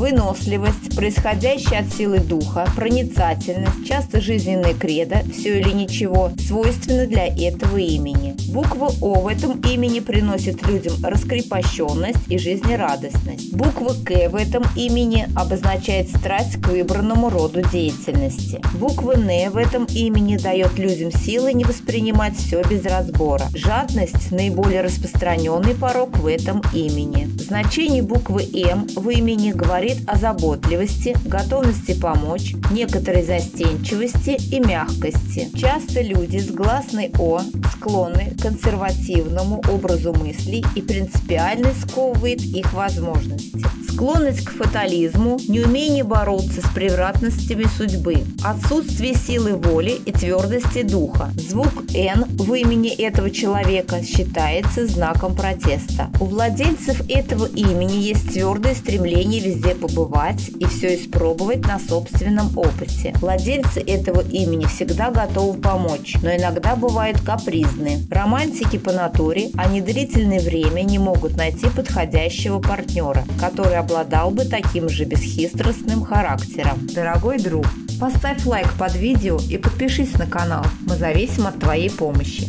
Выносливость, происходящая от силы духа, проницательность, часто жизненная кредо, все или ничего, свойственно для этого имени. Буква О в этом имени приносит людям раскрепощенность и жизнерадостность. Буква К в этом имени обозначает страсть к выбранному роду деятельности. Буква Н в этом имени дает людям силы не воспринимать все без разбора. Жадность – наиболее распространенный порог в этом имени. Значение буквы М в имени говорит о заботливости, готовности помочь, некоторой застенчивости и мягкости. Часто люди с гласной О склонны к консервативному образу мыслей и принципиально сковывает их возможности. Склонность к фатализму, неумение бороться с превратностями судьбы, отсутствие силы воли и твердости духа. Звук «Н» в имени этого человека считается знаком протеста. У владельцев этого имени есть твердое стремление везде побывать и все испробовать на собственном опыте. Владельцы этого имени всегда готовы помочь, но иногда бывают капризны. Романтики по натуре, они длительное время не могут найти подходящего партнера, который обладал бы таким же бесхитростным характером. Дорогой друг, поставь лайк под видео и подпишись на канал. Мы зависим от твоей помощи.